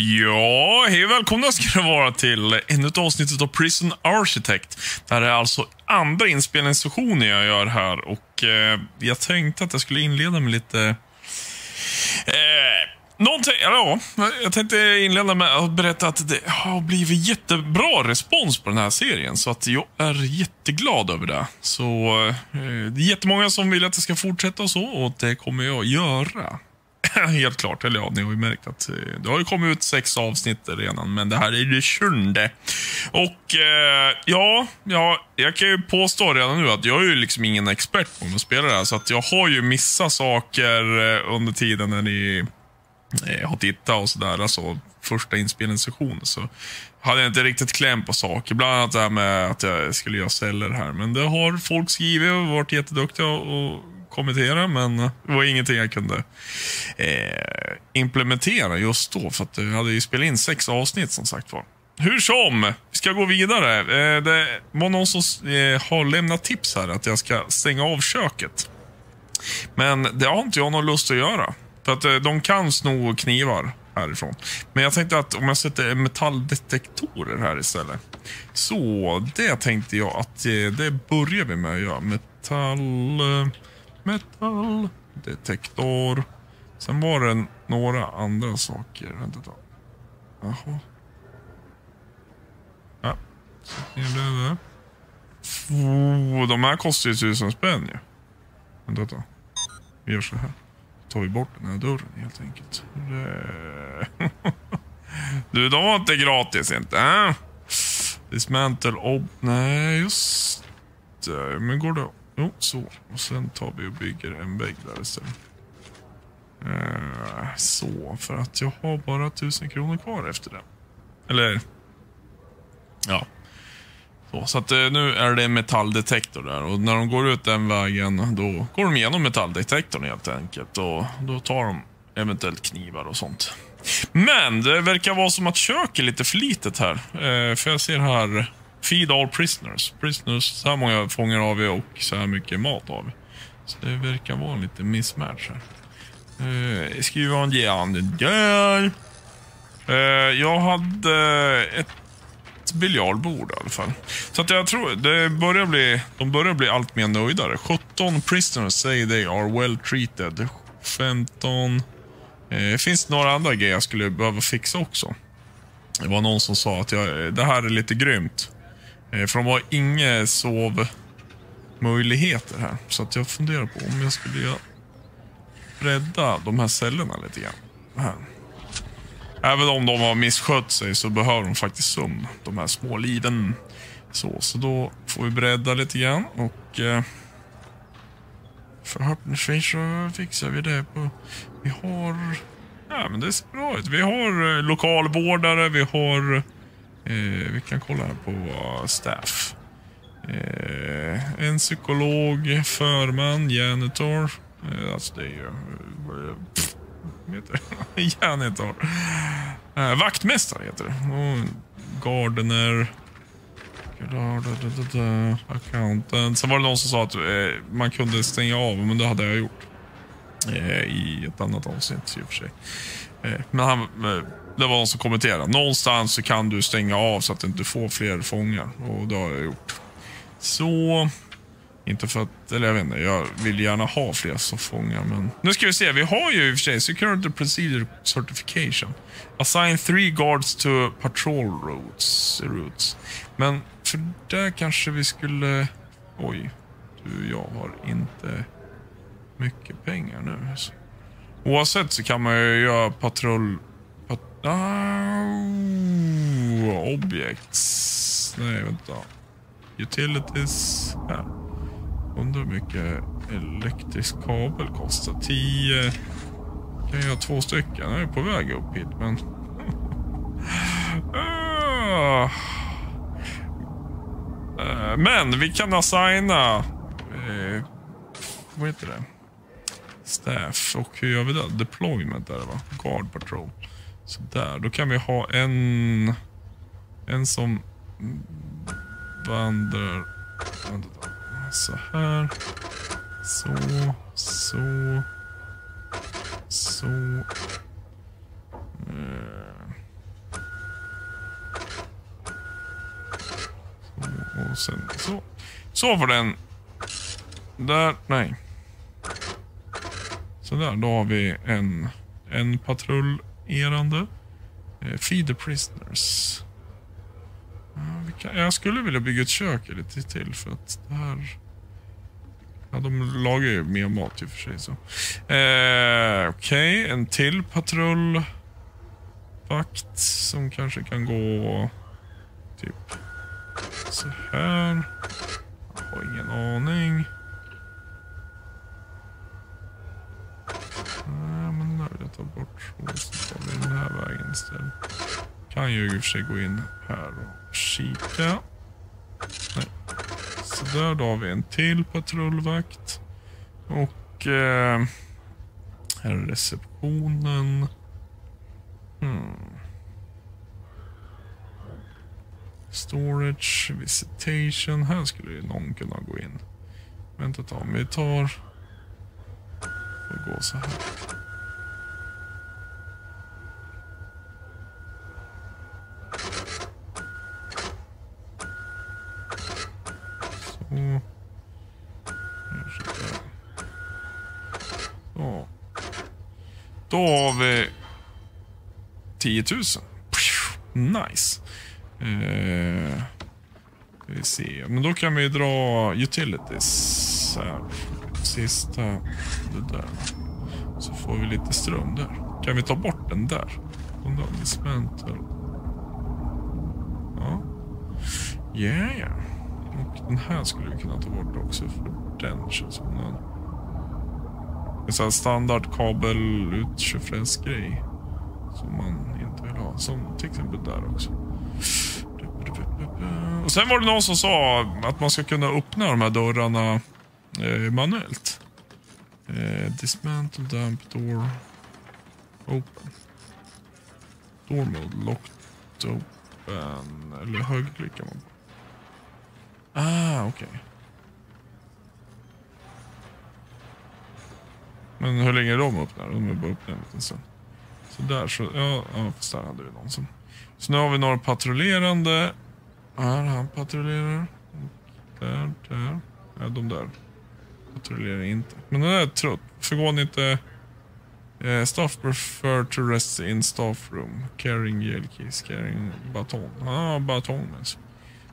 Ja, hej och välkomna ska det vara till ännu ett avsnitt av Prison Architect. Det här är alltså andra inspelningssessionen jag gör här och eh, jag tänkte att jag skulle inleda med lite... Eh, någonting, ja, jag tänkte inleda med att berätta att det har blivit jättebra respons på den här serien. Så att jag är jätteglad över det. Så eh, det är jättemånga som vill att jag ska fortsätta och så och det kommer jag göra. Helt klart. Eller ja, ni har ju märkt att eh, det har ju kommit ut sex avsnitt redan, men det här är det sjunde. Och eh, ja, ja, jag kan ju påstå redan nu att jag är ju liksom ingen expert på att spela det här, så att jag har ju missat saker eh, under tiden när ni eh, har tittat och sådär. Alltså första inspelningssessionen. Så hade jag inte riktigt kläm på saker. Bland annat det här med att jag skulle göra celler här. Men det har folk skrivit och varit jätteduktiga och kommentera, men det var ingenting jag kunde eh, implementera just då. För att jag hade ju spelat in sex avsnitt som sagt var. Hur som, vi ska gå vidare. Eh, det var någon som eh, har lämnat tips här att jag ska stänga av köket. Men det har inte jag någon lust att göra. För att eh, de kan sno knivar härifrån. Men jag tänkte att om jag sätter metalldetektorer här istället. Så det tänkte jag att eh, det börjar vi med att göra. Metall... Eh, Metal. Detektor. Sen var det några andra saker. Vänta då. Jaha. Ja, sätt ner det där. Oh, de här kostar ju tusen spänn ju. Vänta då. Vi gör så här. Då tar vi bort den här dörren helt enkelt. Du, de var inte gratis inte. Äh? Dismantle ob... Nej, just det. Men går det... Jo, så. Och sen tar vi och bygger en vägg där istället. Eh, så, för att jag har bara tusen kronor kvar efter det. Eller... Ja. Så, så att eh, nu är det en metalldetektor där och när de går ut den vägen då går de igenom metalldetektorn helt enkelt och då tar de eventuellt knivar och sånt. Men det verkar vara som att köket är lite för litet här. Eh, för jag ser här Feed all prisoners. Prisoners, så här många fångar har vi och så här mycket mat har vi. Så det verkar vara en liten mismatch här. Uh, skriver han igen. järn. Uh, eh, jag hade ett biljardbord i alla fall. Så att jag tror det börjar bli, de börjar bli allt mer nöjdare. 17 prisoners say they are well treated. 15. Eh, det finns några andra grejer jag skulle behöva fixa också. Det var någon som sa att jag, det här är lite grymt. Eh, för de har inga sovmöjligheter här. Så att jag funderar på om jag skulle bredda de här cellerna lite grann. Här. Även om de har misskött sig så behöver de faktiskt sömn, de här små liven. Så, så då får vi bredda lite grann och eh, förhoppningsvis så fixar vi det på... Vi har... Ja, men det ser bra ut. Vi har eh, lokalvårdare, vi har Eh, vi kan kolla här på staff. Eh, en psykolog, förman, janitor. Eh, alltså det är ju... Pff, heter det? janitor. Eh, vaktmästare heter det. Och gardener. Accountant. Sen var det någon som sa att eh, man kunde stänga av, men det hade jag gjort. Eh, I ett annat avsnitt i och för sig. Eh, men han eh, det var någon som kommenterade. Någonstans så kan du stänga av så att du inte får fler fångar. Och det har jag gjort. Så... Inte för att, eller jag vet inte, jag vill gärna ha fler som fångar. Men nu ska vi se, vi har ju i och för sig Security Procedure Certification. Assign three guards to patrol routes. routes. Men för det kanske vi skulle... Oj, du, jag har inte mycket pengar nu. Oavsett så kan man ju göra patrull Oh, objects. Nej, vänta. Utilities. Här. Undrar hur mycket elektrisk kabel kostar. 10. Kan jag göra två stycken? Jag är på väg upp hit, men... uh. Men vi kan assigna... Uh, vad heter det? Staff och hur gör vi det? Deployment är det va? Guard Patrol. Så där, då kan vi ha en... En som vandrar... Så här. Så, så, så. Eh. Så, och sen så. Så var den. Där, nej. Så där, då har vi en, en patrullerande. Eh, feed the prisoners. Ja, vi kan, jag skulle vilja bygga ett kök lite till för att det här... Ja, de lagar ju mer mat i och för sig. så. Eh, Okej, okay. en till patrullvakt som kanske kan gå typ så här. Jag har ingen aning. Nej, men där vill jag ta bort så. Så tar vi den här vägen istället. Kan ju i och för sig gå in här och kika. Nej. Så där då har vi en till patrullvakt. Och eh, här är receptionen. Hmm. Storage, visitation. Här skulle ju någon kunna gå in. Vänta ett tag, vi tar... Får gå så här. Så. Så. Då har vi 10 000. Nice. Eh, vi se. Men då kan vi dra utilities här. Sista, det där. Så får vi lite ström där. Kan vi ta bort den där? Den där dismantle. Ja. Yeah, yeah. Och den här skulle vi kunna ta bort också för den känns som en... En sån här standard kabel ut grej som man inte vill ha. Som till exempel där också. Och Sen var det någon som sa att man ska kunna öppna de här dörrarna eh, manuellt. Eh, dismantle, damp door, open. Door mode, locked, open. Eller högerklickar man på. Ah, okej. Okay. Men hur länge är de öppna? De är bara öppna en liten stund. Så där så, ja, ja fast där hade vi någon som... Så nu har vi några patrullerande. Här, han patrullerar. Där, där. Ja, de där patrullerar inte. Men den där är trött. Förgår inte... Eh, staff prefer to rest in staff room. Carrying jail keys, carrying batong. Ja, ah, batong alltså.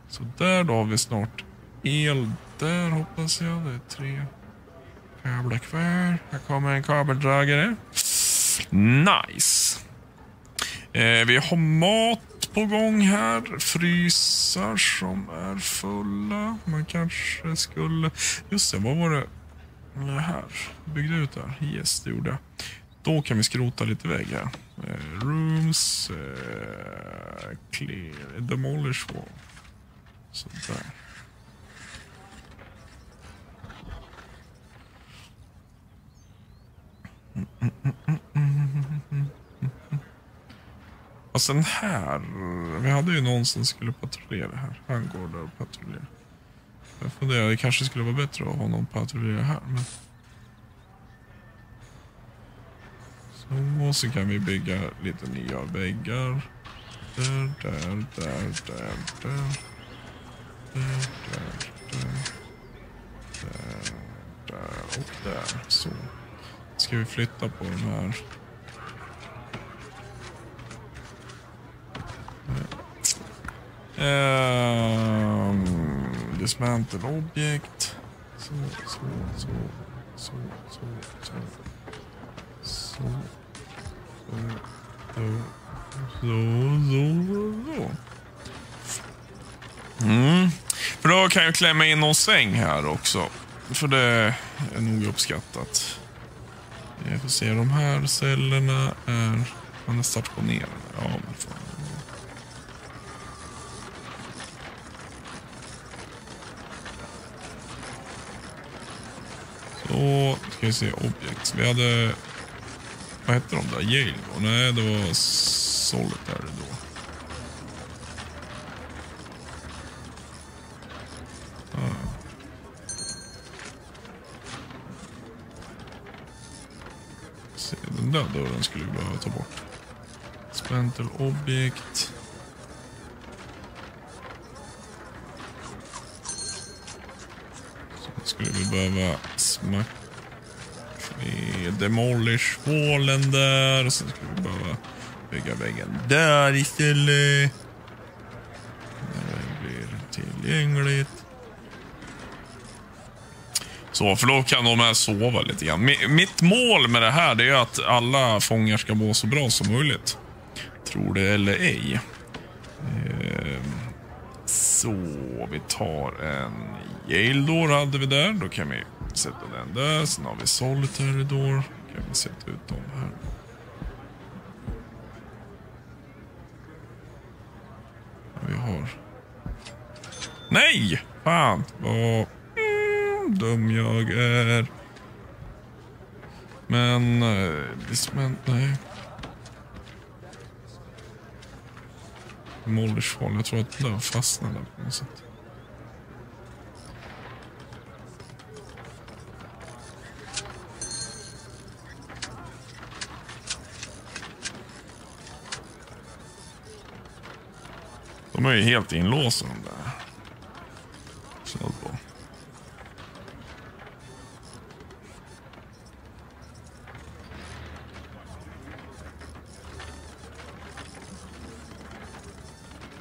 Så där då har vi snart el. Där hoppas jag. Det är tre kablar kvar. Här kommer en kabeldragare. Nice. Eh, vi har mat på gång här. Frysar som är fulla. Man kanske skulle... Just det, vad var det? Det här. Byggde ut där. Yes, det gjorde jag. Då kan vi skrota lite väg här. Eh, rooms. Eh, clear. Demolish wall. Sådär. Mm, mm, mm, Alltså, och sen här. Vi hade ju någon som skulle patrullera här. Han går där och patrullerar. Jag funderar, det kanske skulle vara bättre att ha någon patrullera här. Men... Så, och så kan vi bygga lite nya väggar. Där, där, där, där, där. Där, där, där. Där, där och där. Så. Ska vi flytta på den här Um, dismantle object. Så, så, så, så, så, så. Så. Så. Så, så, så, Mm. För då kan jag klämma in någon säng här också. För det är nog uppskattat. Vi får se, de här cellerna är... Man är stationerade. Ja, men fan. Så ska vi se objekt. Vi hade... Vad hette de där? Yale då? Nej, det var Solitary dörren skulle vi behöva ta bort. Spentel objekt. skulle vi behöva smack... Demolish hålen där. Och sen skulle vi behöva bygga väggen där istället. När det blir tillgängligt. Så, för då kan de här sova lite grann. Mitt mål med det här det är att alla fångar ska må så bra som möjligt. Tror det eller ej. Ehm, så, vi tar en Yale door hade vi där. Då kan vi sätta den där. Sen har vi Solitary door. Då kan vi sätta ut dem här. Vi har... Nej! Fan! Vad dum jag är. Men... Eh, men disment, nej. Mollersfall. Jag tror att den fastnade där på något sätt. De är ju helt inlåsta de där. Snudd på.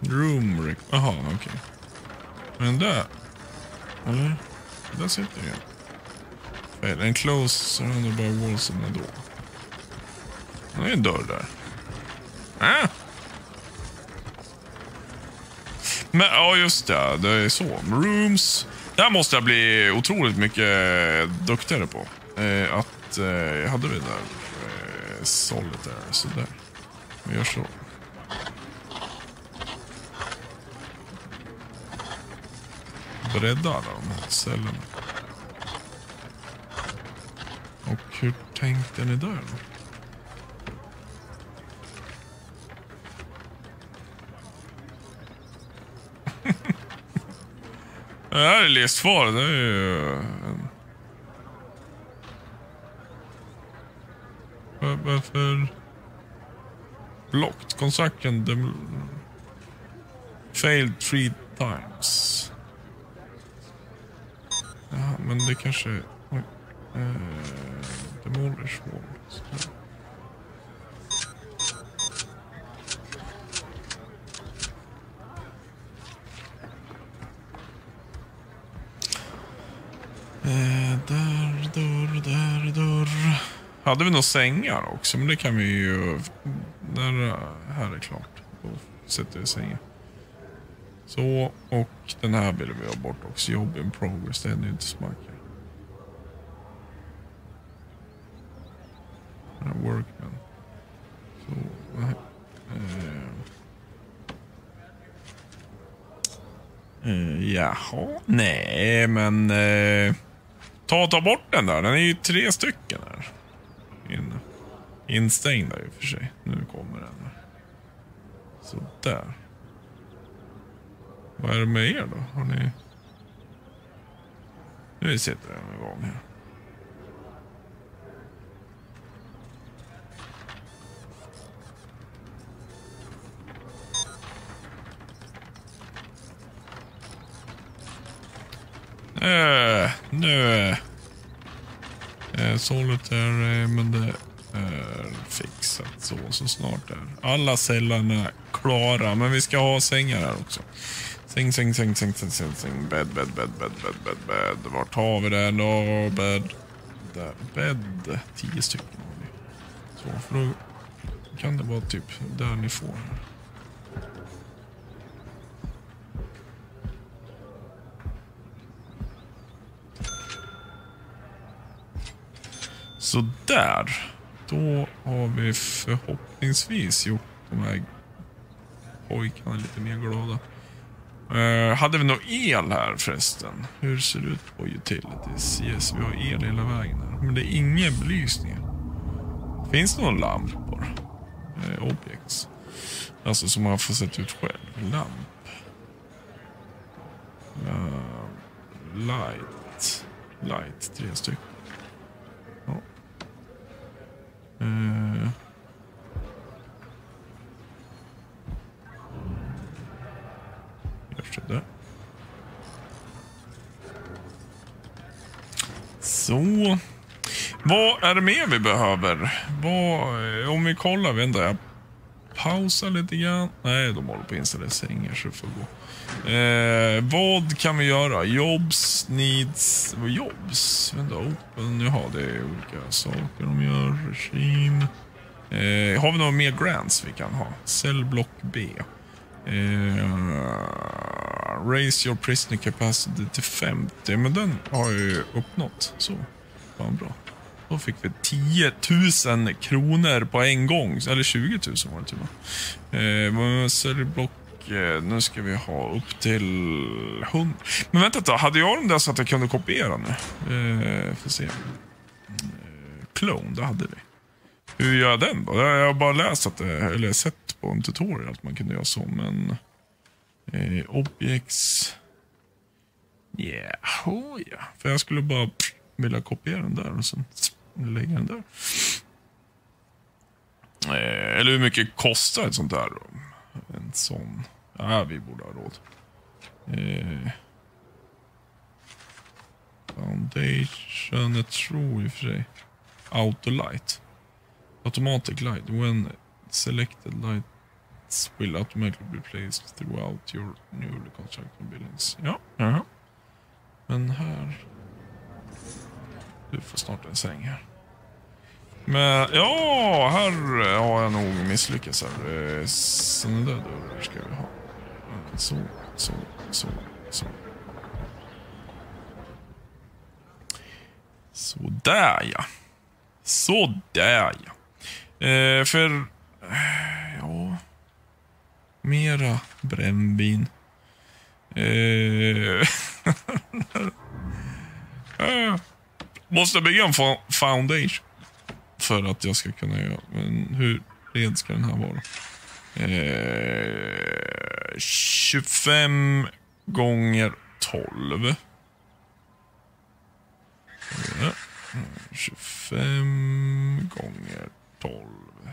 Room rec okej. okej. Men där... Eller? Där sitter jag. Fail. Enclosed surrounded by walls and a door. Det är en dörr där. Äh? Men ja, just det. Det är så. Rooms. Det här måste jag bli otroligt mycket duktigare på. Eh, att... Eh, hade vi där? Eh, solitaire. Sådär. Vi gör så. Bredda alla de här cellerna. Och hur tänkte ni där då? Det här är livsfarligt. Det är ju... en- Varför... Blocked. Construction... Dem... Failed three times. Men det kanske... Oj. Eh, demolish wall. Så. Eh, där, dörr, där, dörr. Hade vi några sängar också? Men det kan vi ju... Där, här är klart. Då sätter vi sängar. Så, och den här vill vi ha bort också. Jobb in progress, det är inte så. Den här Workman. Så, eh, eh, jaha, nej men... Eh, ta, ta bort den där. Den är ju tre stycken här. In, instängda i och för sig. Nu kommer den. Så där. Vad är det med er då? Har ni... Eh, nu sitter den igång här. Äh, nu... Eh, är... men det är fixat så, så snart är alla cellerna klara. Men vi ska ha sängar här också. Säng, säng, säng, säng, säng, säng, säng. Bädd, bädd, bädd, bädd, bädd, bädd, bädd. Vart har vi den då? Bädd. Där. Bädd. Tio stycken har vi. Så, för då kan det vara typ där ni får. Så där. Då har vi förhoppningsvis gjort de här pojkarna lite mer glada. Eh, hade vi någon el här förresten? Hur ser det ut på utilities? Yes, vi har el hela vägen här. Men det är ingen belysning. Finns det någon lampor? Eh, objects. Alltså som man får sätta ut själv. Lamp. Uh, light. Light, tre stycken. Ja. Eh. Gör så där. Så. Vad är det mer vi behöver? Vad, om vi kollar, vänta. Jag pausar lite grann. Nej, de håller på att installera sängar så det får gå. Eh, vad kan vi göra? Jobs, needs, jobs. Vänta, open. Jaha, det är olika saker de gör. Regime. Eh, har vi några mer grants vi kan ha? Cellblock B. Eh, raise your prisoner capacity till 50. Men den har jag ju uppnått. Så, fan bra. Då fick vi 10 000 kronor på en gång. Eller 20 000 var det typ. Eh, Säljblock eh, nu ska vi ha upp till 100. Men vänta ett tag, hade jag dem där så att jag kunde kopiera nu? Eh, får se. Eh, clone, det hade vi. Hur gör jag den då? Jag har bara läst att eller sett på en tutorial att man kunde göra så, men... Eh, objects... Yeah, oh, ja. För jag skulle bara vilja kopiera den där och sen lägga den där. Eh, eller hur mycket kostar ett sånt här rum? En sån. Ja, vi borde ha råd. Eh, foundation, jag tror i och för sig. Autolight. Automatic light. When selected lights will automatically be placed throughout your newly constructed buildings. Ja, jaha. Men här... Du får snart en säng här. Men ja, här har jag nog misslyckats. Här. Eh, Sådana där dörrar ska vi ha. Så, så, så, så. Sådär ja. Sådär ja. Eh, för... Eh, ja... Mera brännvin. Eh, eh måste bygga en foundation. För att jag ska kunna göra... Men hur bred ska den här vara? Eh, 25 gånger 12. 25 gånger 12.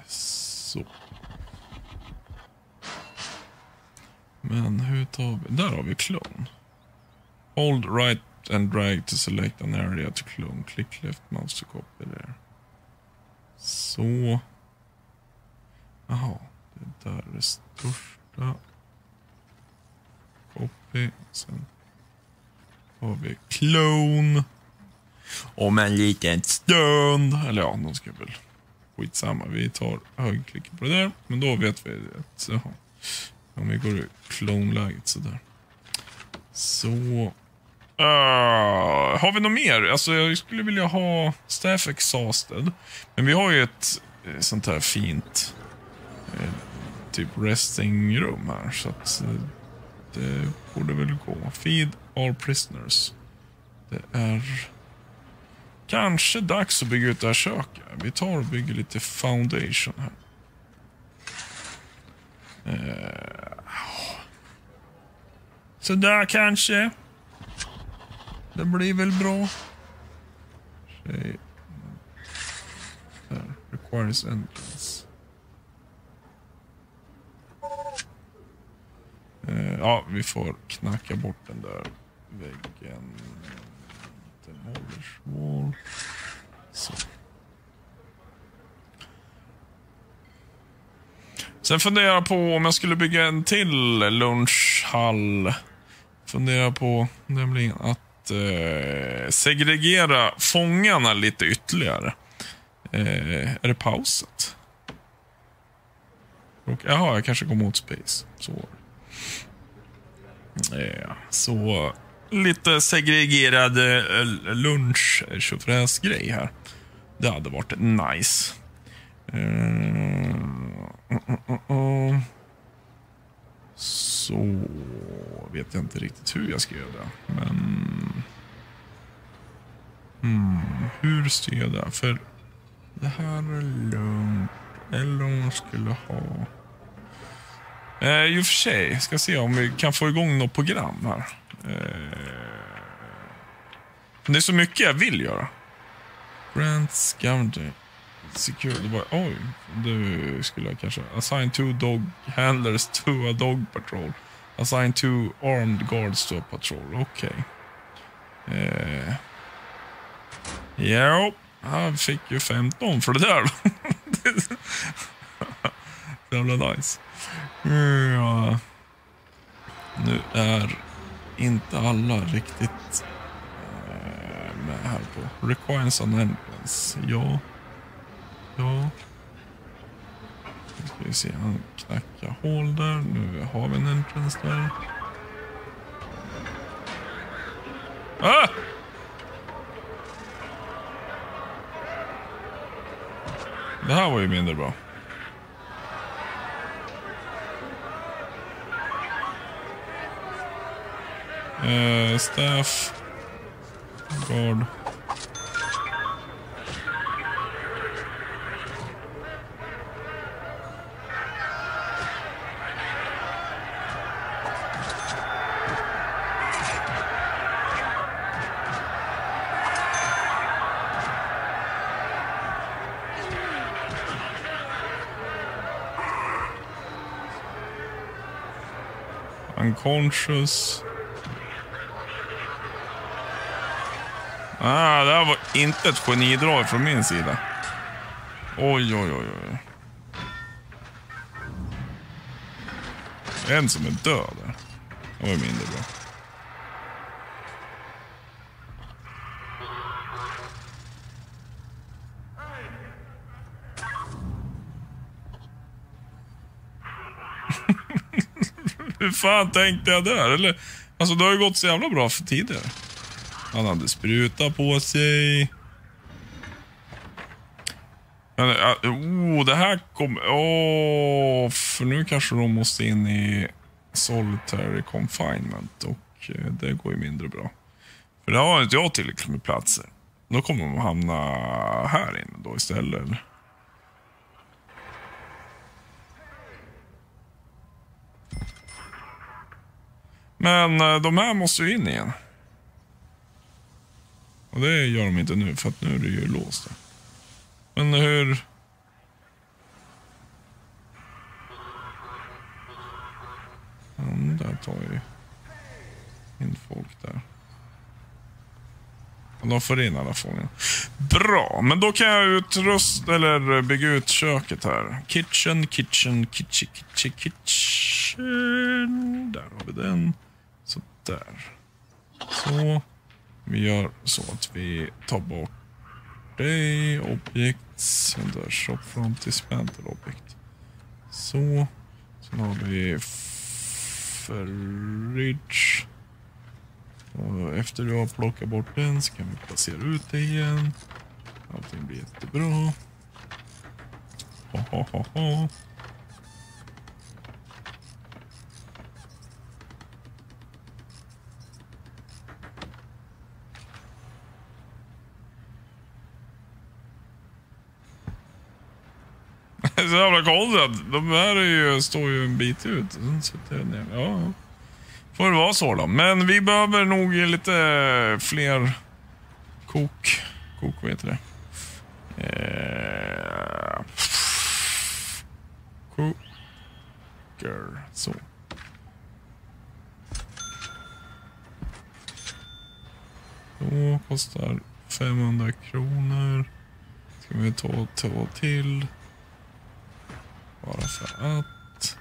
Så. Men hur tar vi... Där har vi klon. Hold right and drag to select an area to clone. Click left mouse to copy there. Så. Jaha, det där är det största. Copy. Sen har vi clone. Om en liten stund. Eller ja, de ska väl... Skitsamma, vi tar högerklick på det där. Men då vet vi att... Jaha. Om vi går i clone-läget sådär. Så... Uh, har vi något mer? Alltså, jag skulle vilja ha Staff Exhausted. Men vi har ju ett eh, sånt här fint eh, typ resting room här. Så att eh, det borde väl gå. Feed all prisoners. Det är kanske dags att bygga ut det här köket. Vi tar och bygger lite foundation här. Eh, så där kanske. Det blir väl bra. Tjej. Där. Requires entrance. Uh, ja, vi får knacka bort den där väggen. Demolish wall. Så. Sen funderar jag på om jag skulle bygga en till lunchhall. Funderar på nämligen att eh, segregera fångarna lite ytterligare. Eh, är det pauset? Jaha, jag kanske går mot space. Så. Eh, så lite segregerad eh, lunch grej här. Det hade varit nice. Uh, uh, uh, så vet jag inte riktigt hur jag ska göra det. Men... Mm, hur styr jag det? För det här är lugnt. Eller om man skulle ha... Eh, I och för sig, ska se om vi kan få igång något program här. Eh, det är så mycket jag vill göra. Grants, Secure... Security. Bara, oj, du skulle jag kanske... Assign two dog handlers to a dog patrol. Assign two armed guards to a patrol. Okej. Okay. Eh. Jo, han fick ju 15 för det där. Jävla nice. Ja. Nu är inte alla riktigt eh, med här på. Requires an entrance. Ja. Ja. Nu ska vi se, han knackar hål där. Nu har vi en entrance där. Ah! Det här var ju mindre bra. Eh, staff. Guard. Unconscious. Ah, det här var inte ett genidrag från min sida. Oj, oj, oj, oj. En som är död. Det var mindre bra. Hur fan tänkte jag där? Eller, alltså det har ju gått så jävla bra för tidigare. Han hade spruta på sig. Men, oh, det här kommer... Åh, oh, för nu kanske de måste in i solitary confinement och eh, det går ju mindre bra. För det har inte jag tillräckligt med platser. Då kommer de hamna här inne då istället. Men eh, de här måste ju in igen. Och det gör de inte nu, för att nu är det ju låst. Men hur... Ja, där tar ju in folk där. Och de får in alla fångar. Bra, men då kan jag utrusta eller eh, bygga ut köket här. Kitchen, kitchen, kitchen, kitchen, kitchen. Där har vi den. Där. Så. Vi gör så att vi tar bort dig, Objects. under shop front dismantle objekt. Så. Sen har vi fridge. Och efter du har plockat bort den så kan vi placera ut det igen. Allting blir jättebra. Ha, ha, ha, ha. Är så jävla konstigt. att De här är ju, står ju en bit ut. Sen sitter jag ner. Ja, får det vara så då. Men vi behöver nog lite fler kok. Kok, vad heter det? Eh. Så. Då kostar 500 kronor. Ska vi ta två till. Bara för att.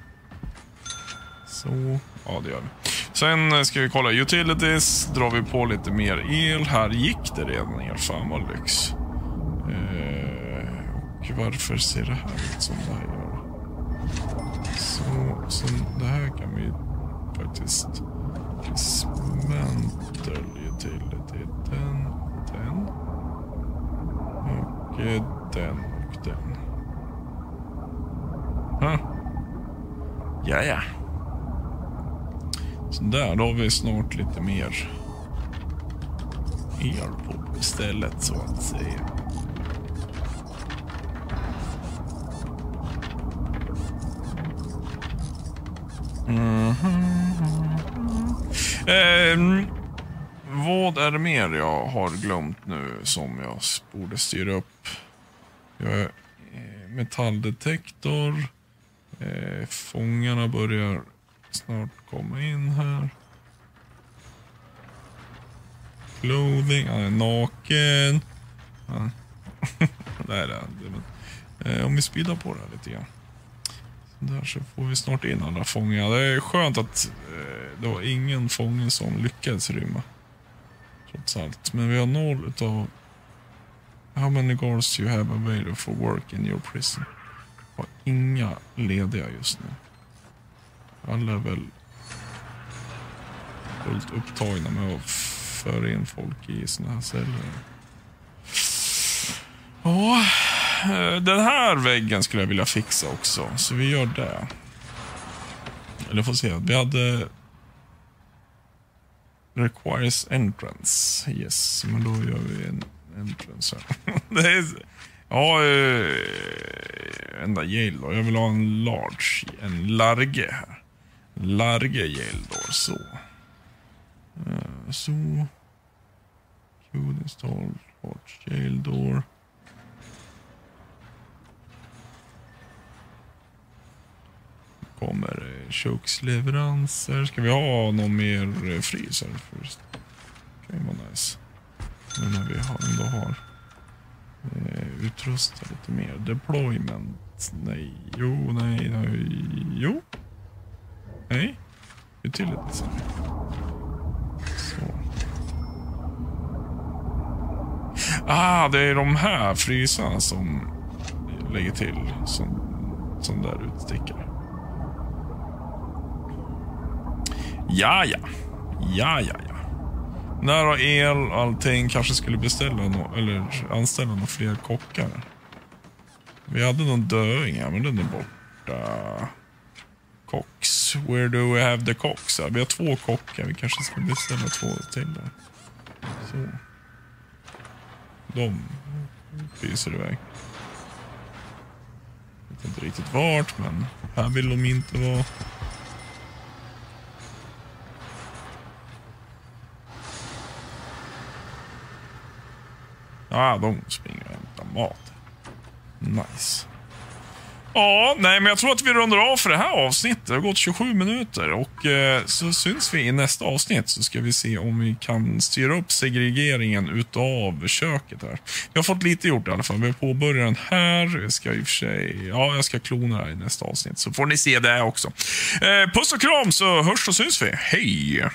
Så. Ja, det gör vi. Sen eh, ska vi kolla utilities. Drar vi på lite mer el. Här gick det redan el. Fan vad lyx. Eh, och varför ser det här ut som det här gör? Så, så det här kan vi faktiskt dismantle utility. Den, eh, den. Och den och den. Ja, ja. Så där, då har vi snart lite mer el på istället så att säga. Mm -hmm. eh, vad är det mer jag har glömt nu som jag borde styra upp? Jag är metalldetektor. Eh, fångarna börjar snart komma in här. Clothing, han är naken. Ja. det är han Men, eh, om vi speedar på det här lite grann. Så där så får vi snart in alla fångar. Det är skönt att eh, det var ingen fånge som lyckades rymma. Trots allt. Men vi har noll utav... How many guards you have available for work in your prison? Har inga lediga just nu. Alla är väl fullt upptagna med att föra in folk i såna här celler. Ja, eh, den här väggen skulle jag vilja fixa också, så vi gör det. Eller får se, vi hade requires entrance. Yes, men då gör vi en entrance här. det är, ja, äh, enda Yale då. Jag vill ha en large, en large här. Large Yale då, så. Uh, så. Code install, large Yale door. kommer eh, köksleveranser. Ska vi ha någon mer eh, fryser först? Kan kan vara nice. Nu när vi ändå har eh, utrusta lite mer. Deployment. Nej. Jo, nej, nej. Jo. Nej. Utility. Så. Ah, det är de här frysarna som lägger till. Som, som där utstickare. Ja, ja. Ja, ja, ja. När har el och allting. Kanske skulle beställa no eller anställa några fler kockar. Vi hade någon döing här, men den är borta. Cox. Where do we have the cox? Vi har två kockar. Vi kanske ska beställa två till där. Så. De pyser iväg. Jag vet inte riktigt vart, men här vill de inte vara. Ja, de springer och hämtar mat. Nice. Ja, nej, men jag tror att vi rundar av för det här avsnittet. Det har gått 27 minuter och eh, så syns vi i nästa avsnitt så ska vi se om vi kan styra upp segregeringen utav köket här. Vi har fått lite gjort i alla fall. Vi har påbörjat den här. Jag ska i och för sig, ja, jag ska klona det här i nästa avsnitt så får ni se det också. Eh, puss och kram så hörs och syns vi. Hej!